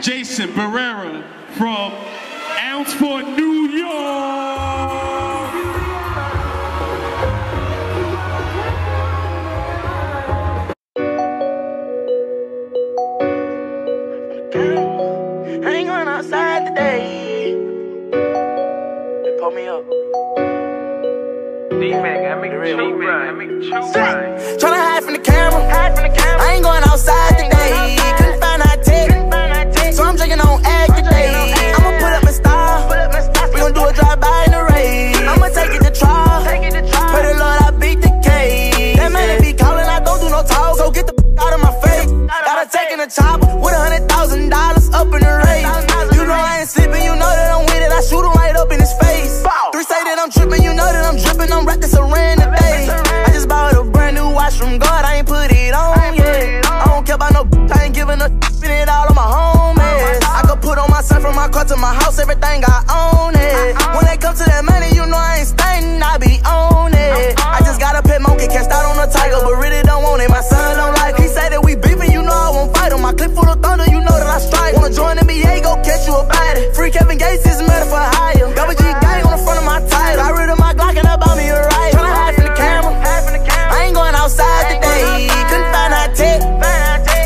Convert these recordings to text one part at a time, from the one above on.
Jason Barrera from Ounce New York. I ain't outside today. They pull me up. D-Mac, I make a chew right. I make a right. Tryna hide from the camera. I ain't going outside today. Chopper with a hundred thousand dollars up in the race. You know I ain't sleeping, you know that I'm with it. I shoot him right up in his face. Three say that I'm tripping, you know that I'm dripping. I'm wrapped in saran today. I just bought a brand new watch from God, I ain't put it on yet. I don't care about no I ain't giving a spend it all on my homies. I could put on my son from my car to my house, everything I own Gates for hire. Double G gang on the front of my title. Got rid of my Glock and I bought me a riot. Tryna hide from the camera. I ain't going outside today. Couldn't find our tech.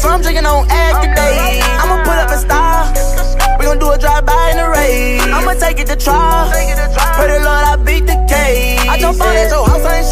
So I'm drinking on egg today. I'ma put up a style. We gon' do a drive-by in the rain. I'ma take it to trial. Pray the Lord I beat the case. I jump out at your house, I ain't